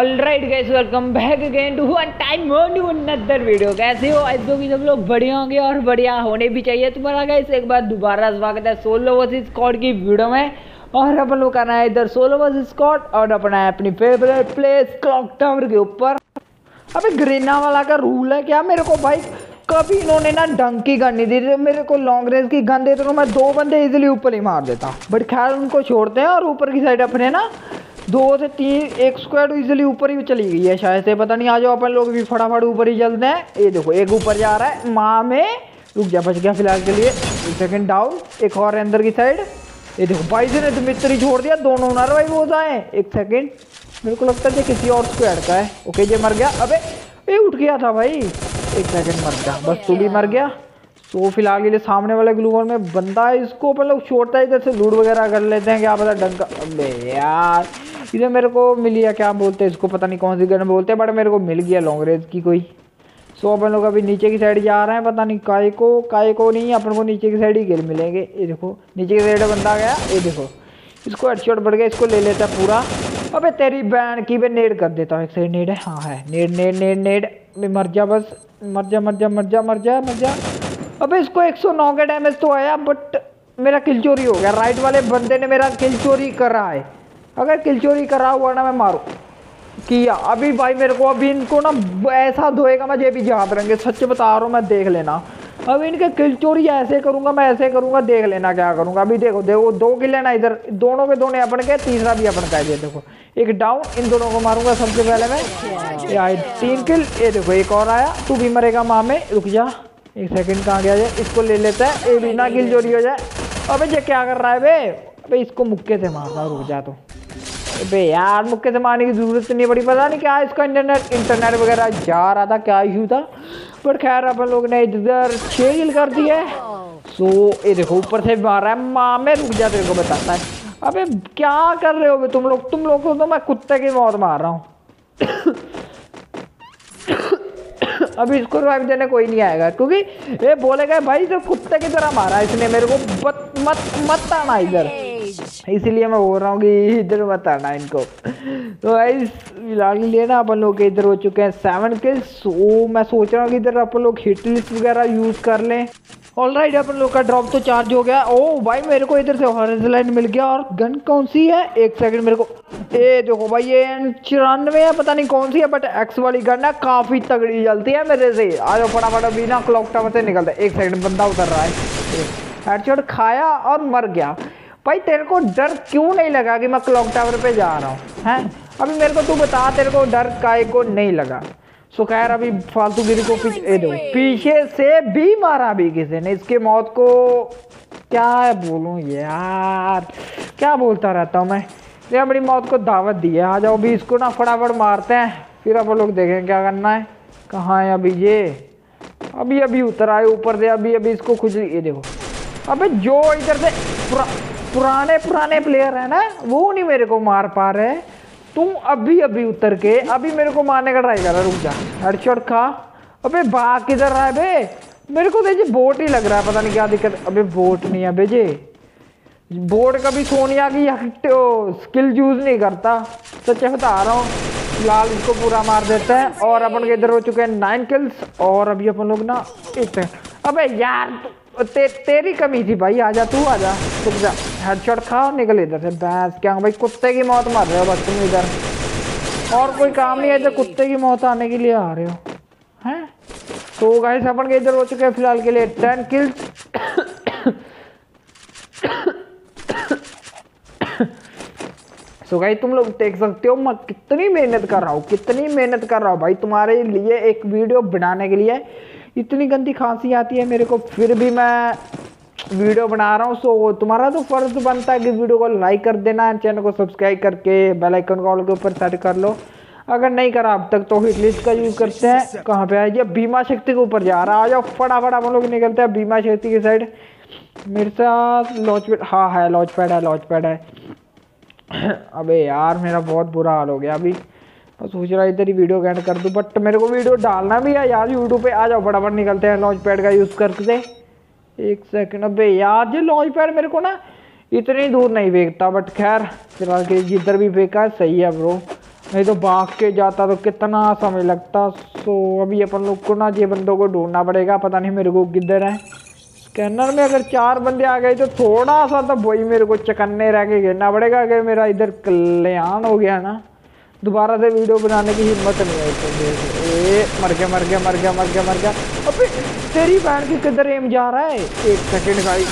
Alright guys welcome back again to one time another video कैसे हो? आज कि सब लोग बढ़िया होंगे और बढ़िया होने भी चाहिए। तुम्हारा गाइस एक बार दोबारा स्वागत है सोलो वर्सेस स्क्वाड की वीडियो में। और अपन लोग करना है इधर सोलो वर्सेस स्क्वाड और अपना है अपनी फेवरेट प्लेस क्लॉक टावर के ऊपर। अबे ग्रीना वाला का रूल है क्या? मेरे को भाई, कभी इन्होंने ना डंकी करनी दी। थी मेरे को लॉन्ग रेंज की गन देते तो मैं दो बंदे इजीली ऊपर ही मार देता। बट खैर, उनको छोड़ते हैं और ऊपर की साइड अपने ना दो से तीन, एक स्क्वाड इजीली ऊपर ही चली गई है शायद से, पता नहीं, आ जाओ अपन लोग भी फटाफट ऊपर ही चलते हैं। ये देखो, एक ऊपर जा रहा है, माँ में। रुक जा, बच गया फ़िलहाल के लिए। एक सेकंड डाउन एक और अंदर की साइड ये देखो, भाई से ने तो मित्र ही छोड़ दिया, दोनों ना भाई वो जाए। एक सेकंड मेरे को लगता है किसी और स्क्वाड का है। ओके ये मर गया। अबे, ये उठ गया था भाई। एक सेकंड मर गया। बस तू भी मर गया। तो फ़िलहाल के लिए सामने वाले ग्लूवर में बंदा है, इसको अपन लोग छोड़ता है, इधर से लूट वगैरह कर लेते हैं। क्या पता डंका अबे यार। इधर मेरे को मिली है क्या बोलते हैं, इसको पता नहीं कौन सी गन बोलते हैं बट मेरे को मिल गया लॉन्ग रेंज की कोई। सो अपन लोग अभी नीचे की साइड जा रहे हैं, पता नहीं काय को काय को नहीं, अपन को नीचे की साइड ही गिर मिलेंगे। ये देखो, नीचे की साइड बंदा गया, ये देखो। इसको हेडशॉट बढ़ गया, इसको ले लेता है पूरा। अबे तेरी बैन की बे नेड कर देता हूँ, एक साइड नेड है? हाँ है। नेड नेड नेड नेड मैं मर जा बस, मर जा मर जा मर जा मर जा मर जा। अबे इसको 109 का डैमेज तो आया बट मेरा किल चोरी हो गया। राइट वाले बंदे ने मेरा किल चोरी करा है। अगर किल चोरी करा हुआ ना मैं मारू। किया। अभी भाई मेरे को, अभी इनको ना ऐसा धोएगा, मैं ये भी याद रहेंगे सच बता रहा हूँ, मैं देख लेना। अभी इनके किल चोरी ऐसे करूँगा, मैं ऐसे करूँगा, देख लेना क्या करूँगा। अभी देखो देखो, दो किले ना इधर, दोनों के दोनों अपन के, तीसरा भी अपन का देखो। एक डाउन इन दोनों को मारूँगा सबसे पहले मैं। आए तीन किल, ये देखो, एक और आया। तू भी मरेगा माँ में। रुक जा। एक सेकंड कहाँ गया जाए इसको ले लेता है। ये बिना किल चोरी हो जाए। अबे, ये क्या कर रहा है बे? अबे, इसको मुक्के से मारना, रुक जा तो। अबे यार मुक्के से मारने की ज़रूरत नहीं पड़ी पता नहीं क्या इसका इंटरनेट इंटरनेट वगैरह जा रहा था, क्या इशू था? पर खैर, अपन लोग ने इधर छः किल कर दिया सो ये देखो, ऊपर से मार रहा है, माँ, में रुक जा, तेरे को बताता है। अबे, क्या कर रहे हो तुम लोग? तुम लोग को तो मैं कुत्ते की मौत मार रहा हूँ। अभी इसको रिवाइव देने कोई नहीं आएगा, क्योंकि ये बोलेगा भाई तो कुत्ते की तरह मारा इसने, मेरे को मत मत आना इधर। इसीलिए मैं बोल रहा हूँ कि इधर मत आना इनको। तो भाई फ़िलहाल के लिए ना अपन लोग इधर हो चुके हैं सेवन के सो मैं सोच रहा हूँ कि इधर अपन लोग हिट लिस्ट वगैरह यूज़ कर लें। ऑल राइट अपन लोग का ड्रॉप तो चार्ज हो गया। ओ भाई, मेरे को इधर से हॉरिजन मिल गया और गन कौन सी है? एक सेकंड मेरे को ए, देखो भाई, ये चौरानवे है, पता नहीं कौन सी है बट एक्स वाली गन है, काफ़ी तगड़ी जलती है मेरे से। आज फटाफट, अभी ना क्लॉक टावर से निकलता है। एक सेकंड बंदा उतर रहा है। खाया और मर गया। भाई तेरे को डर क्यों नहीं लगा कि मैं क्लॉक टावर पे जा रहा हूँ? हैं? अभी मेरे को तू बता तेरे को डर काय को नहीं लगा? सो खैर अभी फालतू गिरी को पीछे दो पीछे से भी मारा भी किसी ने। इसके मौत को क्या बोलूँ यार? क्या बोलता रहता हूँ मैं? ये अपनी मौत को दावत दी है। आ जाओ अभी इसको ना फटाफट मारते हैं। फिर अब लोग देखें क्या करना है। कहाँ है अभी ये? अभी अभी उतर आए ऊपर से। अभी अभी इसको कुछ ये देखो। अबे जो इधर से पुरा, पुराने पुराने प्लेयर है ना, वो नहीं मेरे को मार पा रहे। तुम अभी अभी उतर के, अभी मेरे को मारने का ट्राई कर रहा रुक जा। हेडशॉट खा। अबे भाग किधर रहा है बे? मेरे को देखिए बोट ही लग रहा है, पता नहीं क्या दिक्कत। अबे बोट नहीं है बेजे बोर्ड कभी सोनिया की स्किल यूज़ नहीं करता। सच बता रहा हूँ फ़िलहाल इसको पूरा मार देते हैं और अपन के इधर हो चुके हैं नाइन किल्स और अभी अपन लोग ना एक अबे यार ते, तेरी कमी थी भाई आजा तू आजा। रुक जा। हेडशॉट खा निकल इधर से भैंस क्या भाई? कुत्ते की मौत मार रहे हो बस तुम इधर। और कोई काम नहीं है इधर कुत्ते की मौत आने के लिए आ रहे हो। हैं? तो गाइस अपन के इधर हो चुके हैं फ़िलहाल के लिए टेन किल्स सो so तुम लोग देख सकते हो मैं कितनी मेहनत कर रहा हूँ कितनी मेहनत कर रहा हूँ भाई। तुम्हारे लिए एक वीडियो बनाने के लिए इतनी गंदी खांसी आती है, मेरे को फिर भी मैं वीडियो बना रहा हूँ सो तुम्हारा तो फ़र्ज़ बनता है कि वीडियो को लाइक कर देना चैनल को सब्सक्राइब करके बेल आइकन कॉल के ऊपर सेट कर लो। अगर नहीं करा अब तक तो हिट लिस्ट का यूज़ करते हैं। कहाँ पे आइए बीमा शक्ति के ऊपर जा रहा है। आ जाओ, फटाफट हम लोग निकलते हैं बीमा शक्ति की साइड मेरे साथ लॉन्च पैड हाँ है लॉन्च पैड है लॉन्च पैड है। अबे यार, मेरा बहुत बुरा हाल हो गया अभी। मैं सोच रहा इधर ही वीडियो एंड कर दूँ बट मेरे को वीडियो डालना भी है यार यूट्यूब पे। आ जाओ, फटाफट निकलते हैं लॉन्च पैड का यूज़ करके एक सेकंड अबे यार, ये लॉन्च पैड मेरे को ना इतनी दूर नहीं फेंकता बट खैर, फ़िलहाल के जिधर भी फेंका है, सही है ब्रो नहीं तो भाग के जाता तो कितना समय लगता। सो अभी अपन लोग को ना ये बंदों को ढूंढना पड़ेगा, पता नहीं मेरे को किधर है। स्कैनर में अगर चार बंदे आ गए तो थोड़ा सा तो वही मेरे को चकन्ने रह के गिरना पड़ेगा, अगर मेरा इधर कल्याण हो गया ना। दोबारा से वीडियो बनाने की हिम्मत नहीं तो ए, मर गया मर गया मर गया मर गया मर गया। अबे, तेरी बहन की किधर एम जा रहा है? एक सेकंड गाइस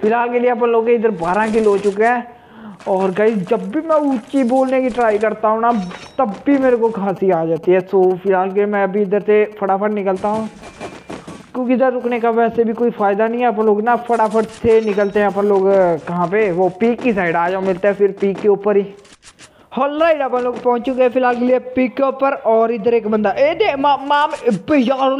फ़िलहाल के लिए अपन लोग इधर बारह किलो हो चुके हैं। और गई जब भी मैं ऊँची बोलने की ट्राई करता हूँ ना, तब भी मेरे को खांसी आ जाती है। सो फ़िलहाल के मैं अभी इधर से फटाफट निकलता हूँ। क्योंकि इधर रुकने का वैसे भी कोई फ़ायदा नहीं है। अपन लोग ना फटाफट से निकलते हैं। अपन लोग कहाँ पे? वो पीक की साइड आ जाओ मिलते हैं फिर पीक के ऊपर ही। राइट अपन लोग पहुँच चुके हैं फ़िलहाल के लिए पीक के ऊपर और इधर एक बंदा। ए दे माम यार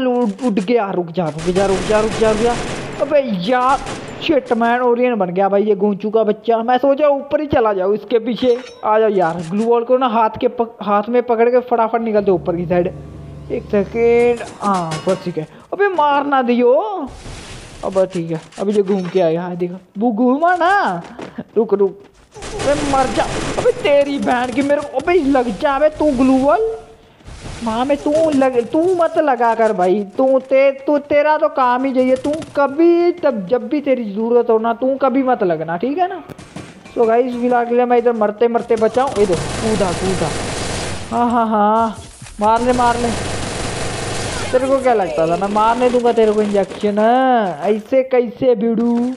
उठ गया रुक जा रुक जा रुक जा रुक जा रुक अबे यार शिट मैन ओरियन बन गया भाई ये गूंचू का बच्चा। मैं सोचा ऊपर ही चला जाऊँ इसके पीछे। आ जाओ यार ग्लू वॉल को ना हाथ के पक, हाथ में पकड़ के फटाफट निकलते ऊपर की साइड एक सेकेंड हाँ बस ठीक है। अबे मार ना दियो। अब ठीक है, अभी जो घूम के आया देखो, वो घूमा ना। रुक रुक। अबे मर जा। अबे तेरी बहन की मेरे को, अबे लग जा, अबे तू ग्लूवल। माँ, में तू लग, तू मत लगा कर भाई। तू ते, तू तेरा तो काम ही चाहिए। तू कभी, तब जब भी तेरी ज़रूरत हो ना, तू कभी मत लगना, ठीक है ना? तो भाई फ़िलहाल के लिए मैं इधर मरते मरते बचाऊँ इधर कूदा कूदा। हाँ हाँ हाँ। मार ले मार ले। तेरे को क्या लगता था? मैं मारने दूँगा तेरे को इंजेक्शन ऐसे कैसे भिड़ू?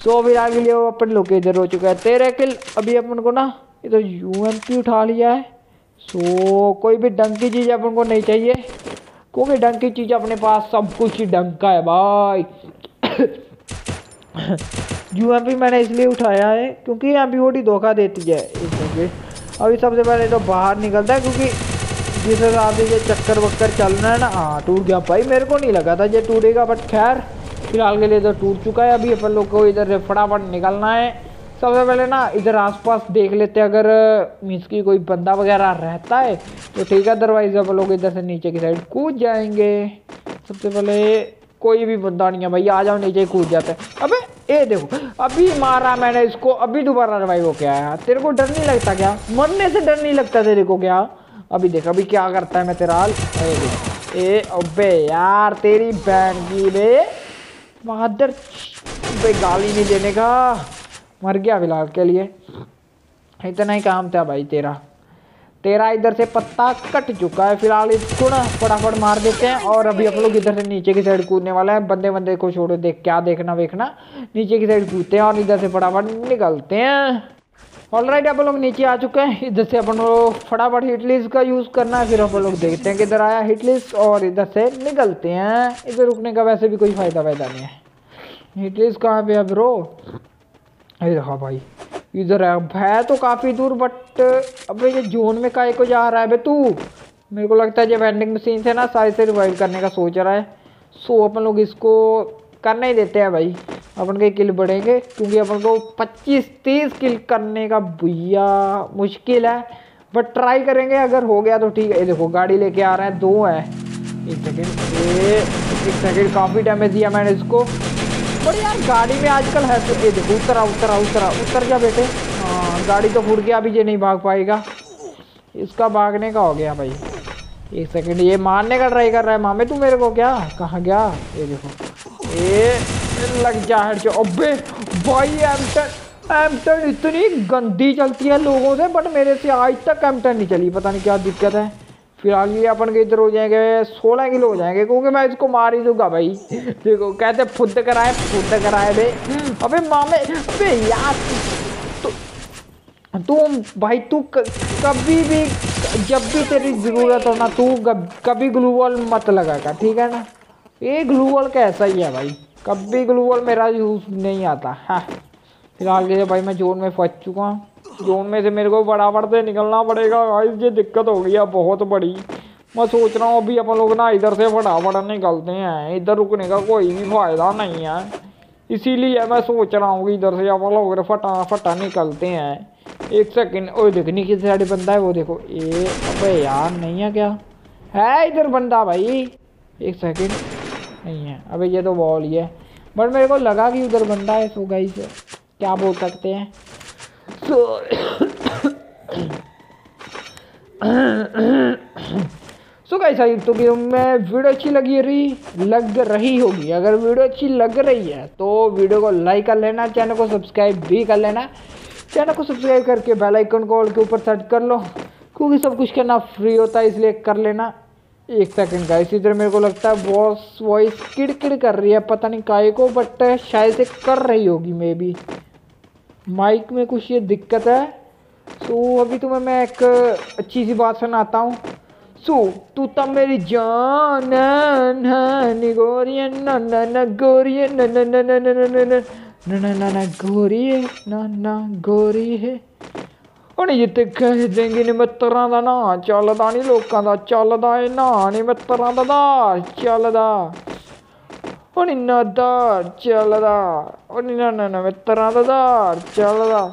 सो फिर आगे लिए वो अपन लोग इधर हो चुका है। तेरे किल अभी अपन को ना इधर यू एम पी उठा लिया है। सो, कोई भी डंग की चीज़ अपन को नहीं चाहिए। क्योंकि डंग की चीज़ अपने पास, सब कुछ ही डंग का है भाई। यू एम पी मैंने इसलिए उठाया है, क्योंकि यहाँ पी धोखा देती है। इसलिए अभी सबसे पहले तो बाहर निकलता है, क्योंकि जिस हिसाब से ये चक्कर वक्कर चल रहा है ना हाँ टूट गया। भाई, मेरे को नहीं लगा था ये टूटेगा बट खैर, फ़िलहाल के लिए तो टूट चुका है। अभी अपन लोग को इधर फटाफट निकलना है। सबसे पहले ना, इधर आसपास देख लेते हैं, अगर मीन्स की कोई बंदा वगैरह रहता है तो ठीक है। अदरवाइज़ अपन लोग इधर से नीचे की साइड कूद जाएँगे। सबसे पहले कोई भी बंदा नहीं है, भाई, आ जाओ, नीचे कूद जाते हैं। अबे ये देखो, अभी मारा मैंने इसको, अभी दोबारा रिवाइव हो क्या है तेरे को डर नहीं लगता क्या? मरने से डर नहीं लगता तेरे को क्या? अभी देख, अभी क्या करता है मैं तेरा ए, अबे यार, तेरी बहन की बे मादर बे गाली नहीं देने का। मर गया फ़िलहाल के लिए। इतना ही काम था भाई तेरा। तेरा इधर से पत्ता कट चुका है फ़िलहाल। इसको ना फटाफट मार देते हैं। और अभी हम लोग इधर से नीचे की साइड कूदने वाला है। बंदे बंदे को छोड़ो, देख, क्या देखना देखना नीचे की साइड कूदते हैं और इधर से फटाफट निकलते हैं। ऑल राइट अपन लोग नीचे आ चुके हैं। इधर से अपन लोग फटाफट हिटलिस का यूज़ करना है, फिर अपन लोग देखते हैं किधर आया हिटलिस और इधर से निकलते हैं। इधर रुकने का वैसे भी कोई फ़ायदा फ़ायदा नहीं है। हिटलिस कहाँ पे है ब्रो अरे हाँ भाई, इधर है। है तो काफ़ी दूर बट अबे ये जोन में काय को जा रहा है बे तू? मेरे को लगता है ये वेंडिंग मशीन से ना सारे से रिवाइव करने का सोच रहा है। सो अपन लोग इसको करने ही देते हैं भाई। अपन के किल बढ़ेंगे, क्योंकि अपन को 25-30 किल करने का भैया मुश्किल है। बट ट्राई करेंगे, अगर हो गया तो ठीक है। ये देखो, गाड़ी लेके आ रहे हैं, दो है। एक सेकेंड ये, एक सेकेंड काफ़ी डैमेज दिया मैंने इसको। बट यार, गाड़ी में आजकल है तो ये देखो, उतरा उतरा उतरा, उतर जा बेटे। हाँ गाड़ी तो फूट गया, अभी ये नहीं भाग पाएगा। इसका भागने का हो गया भाई। एक सेकेंड ये मारने का ट्राई कर रहा है मामे तू मेरे को क्या? कहाँ गया? ये देखो। ये लग जा है जो। अबे भाई एमटन एमटन इतनी गंदी चलती है लोगों से बट मेरे से आज तक एमटन नहीं चली। पता नहीं क्या दिक्कत है। फ़िलहाल ये अपन के इधर हो जाएँगे, सोलह किलो हो जाएँगे, क्योंकि मैं इसको मार ही दूँगा भाई। देखो, कहते फुद कराए फुद कराए बे अबे मामे, अबे यार, तू भाई, तू कभी भी, जब भी तेरी ज़रूरत हो ना, तू कभी ग्लूवॉल मत लगाएगा ठीक है ना? ये ग्लूवॉल कैसा ही है भाई। कभी ग्लूवॉल मेरा यूज़ नहीं आता हाँ। फ़िलहाल ये भाई मैं जोन में फंस चुका हूँ। जोन में से मेरे को बराबर से निकलना पड़ेगा गाइस ये दिक्कत हो गई है, बहुत बड़ी। मैं सोच रहा हूँ अभी अपन लोग ना इधर से फटाफट निकलते हैं, इधर रुकने का कोई भी फ़ायदा नहीं है। इसीलिए मैं सोच रहा हूँ कि इधर से अपन लोग फटा फटा निकलते हैं। एक सेकेंड ओ देखनी किस साइड बंदा है, वो देखो। ए, अबे यार, नहीं है क्या? है इधर बंदा भाई। एक सेकंड नहीं है। अबे ये तो बॉल ही है। बट मेरे को लगा कि उधर बंदा है सो गाइस क्या बोल सकते हैं? सो सो गाइस आई तो कि मैं वीडियो अच्छी लगी रही, लग रही होगी। अगर वीडियो अच्छी लग रही है तो वीडियो को लाइक कर लेना चैनल को सब्सक्राइब भी कर लेना। चैनल को सब्सक्राइब करके बेल आइकन को ऑल के ऊपर सेट कर लो, क्योंकि सब कुछ करना फ्री होता है, इसलिए कर लेना। एक सेकंड गाइस इधर मेरे को लगता है बॉस वॉइस किड़किड़ कर रही है पता नहीं काय को बट शायद से कर रही होगी मे बी माइक में कुछ ये दिक्कत है सो so, अभी तुम्हें मैं एक अच्छी सी बात सुनाता हूँ सो so, तू तब मेरी जान गोरिय न गोरिय न गोरिय न न गोरी है न न गोरी है ਹੁਣ ਜਿੱਤੇ ਕਹੇ ਦੇਂਗੇ ਨੇ ਮਿੱਤਰਾਂ ਦਾ ਨਾਂ ਚੱਲਦਾ ਨਹੀਂ ਲੋਕਾਂ ਦਾ ਚੱਲਦਾ ਏ ਨਾਂ ਨਹੀਂ ਮਿੱਤਰਾਂ ਦਾ ਦਾ ਚੱਲਦਾ ਹੁਣ ਇੰਨਾ ਦਾ ਚੱਲਦਾ ਹੁਣ ਨਾ ਨਾ ਨਾ ਮਿੱਤਰਾਂ ਦਾ ਦਾ ਚੱਲਦਾ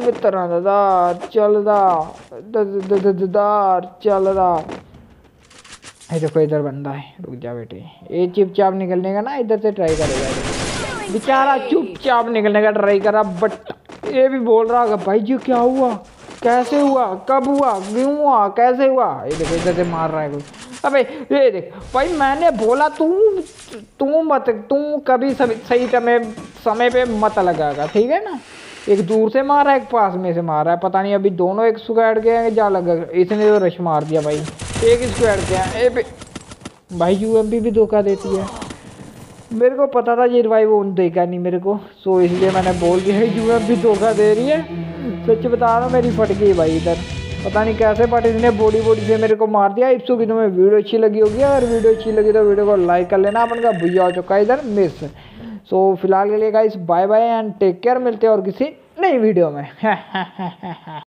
ਮਿੱਤਰਾਂ ਦਾ ਦਾ ਚੱਲਦਾ दार ਚੱਲਦਾ ये देखो इधर बंदा है रुक जा बेटे ये चुपचाप निकलने का ना इधर से ट्राई करेगा बेचारा चुपचाप निकलने का ट्राई करा बट ये भी बोल रहा होगा, भाई जी, क्या हुआ? कैसे हुआ? कब हुआ? क्यों हुआ? कैसे हुआ? ये देखो, इधर से मार रहा है कोई। अबे, ये देख, भाई मैंने बोला, तू तू मत, तू कभी सही समय समय पे मत लगागा ठीक है ना? एक दूर से मारा है, एक पास में से मारा है। पता नहीं, अभी दोनों एक स्क्वाड के हैं जा लगा, इसने तो रश मार दिया भाई। एक स्क्वाड के हैं। ए भाई यूएमपी भी धोखा देती है। मेरे को पता था ये रिवाइव वो देगा नहीं मेरे को। सो इसलिए मैंने बोल दिया, यू भी धोखा दे रही है। सच बता रहा हूँ, मेरी फट गई भाई इधर। पता नहीं कैसे बट इसने बॉडी बॉडी से मेरे को मार दिया। इप्सो की तुम्हें वीडियो अच्छी लगी होगी। अगर वीडियो अच्छी लगी तो वीडियो को लाइक कर लेना। अपन का भैया हो चुका है इधर मिस सो फ़िलहाल के लिए guys bye bye and take care मिलते हैं और किसी नई वीडियो में।